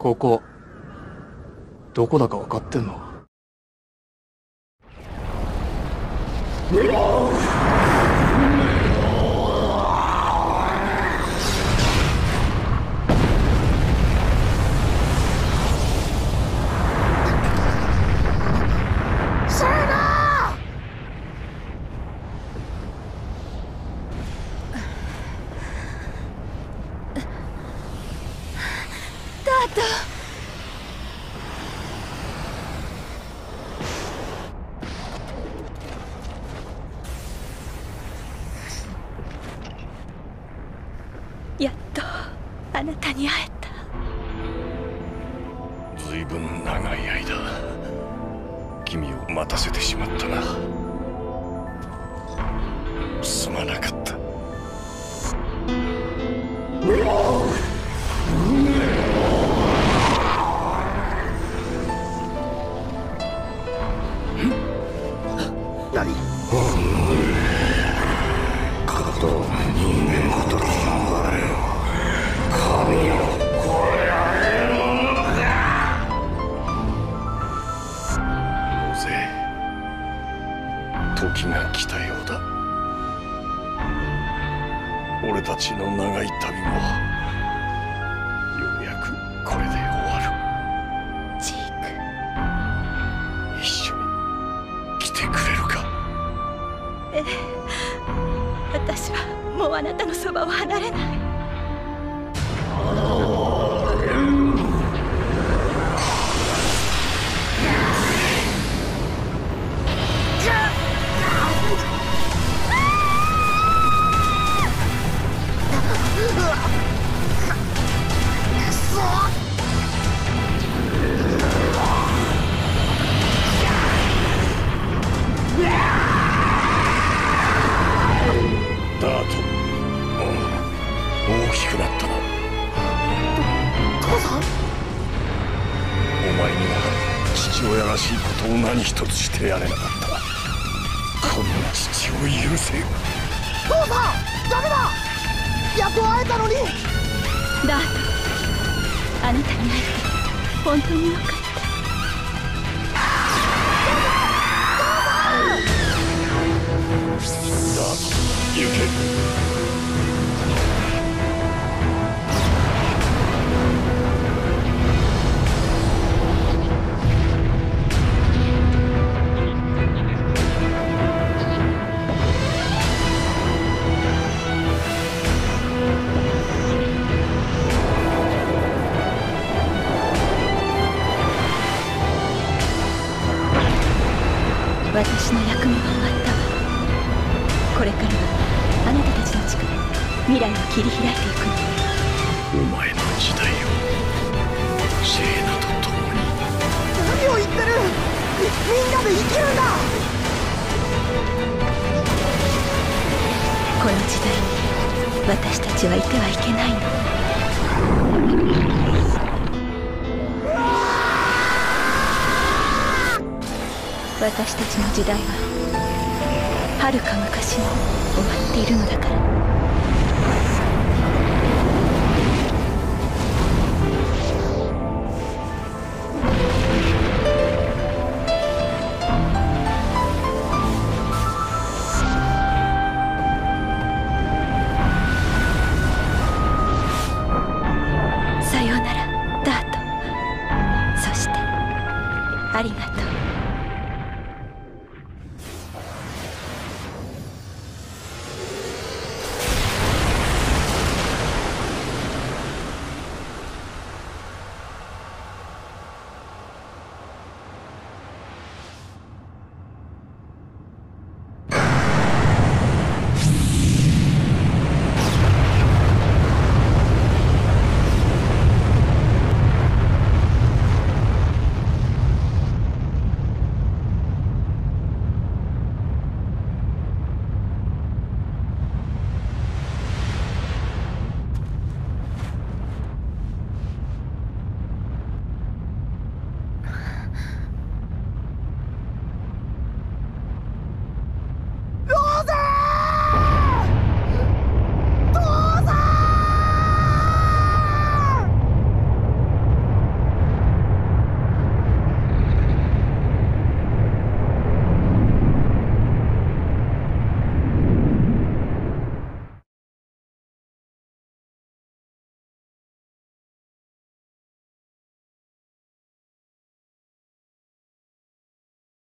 ここ、どこだか分かってんの？やっとあなたに会えた。ずいぶん長い間君を待たせてしまったな。すまなかった。時が来たよ。うだ俺たちの長い旅もええ私はもうあなたのそばを離れない。父親らしいことを何一つしてやれなかったこんな父を許せ父さんダメだやっと会えたのにダートあなたに会えて本当によかった行け。私の役目は終わったわこれからはあなたたちの力未来を切り開いていくの。お前の時代をシェーナと共に。何を言ってる？みみんなで生きるんだこの時代に私たちはいてはいけないの。私たちの時代ははるか昔に終わっているのだから。さようならダート。そしてありがとう。